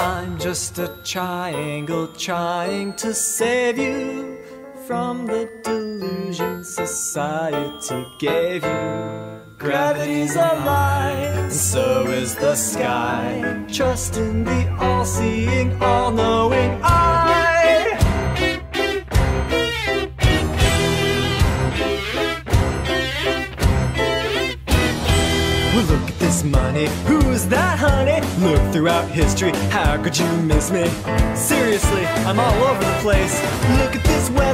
I'm just a triangle trying to save you from the delusion society gave you. Gravity's a lie, and so is the sky. Trust in the all seeing, all knowing Look at this money. Who's that, honey? Look throughout history. How could you miss me? Seriously, I'm all over the place. Look at this weather.